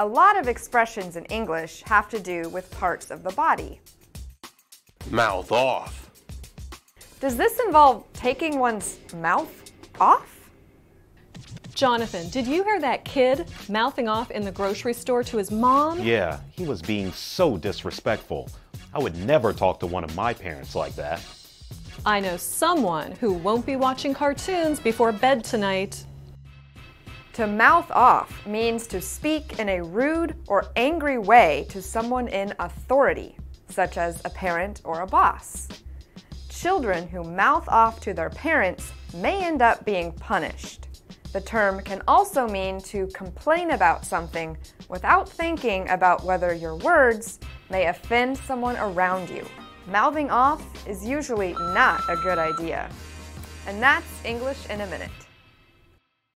A lot of expressions in English have to do with parts of the body. Mouth off. Does this involve taking one's mouth off? Jonathan, did you hear that kid mouthing off in the grocery store to his mom? Yeah, he was being so disrespectful. I would never talk to one of my parents like that. I know someone who won't be watching cartoons before bed tonight. To mouth off means to speak in a rude or angry way to someone in authority, such as a parent or a boss. Children who mouth off to their parents may end up being punished. The term can also mean to complain about something without thinking about whether your words may offend someone around you. Mouthing off is usually not a good idea. And that's English in a minute.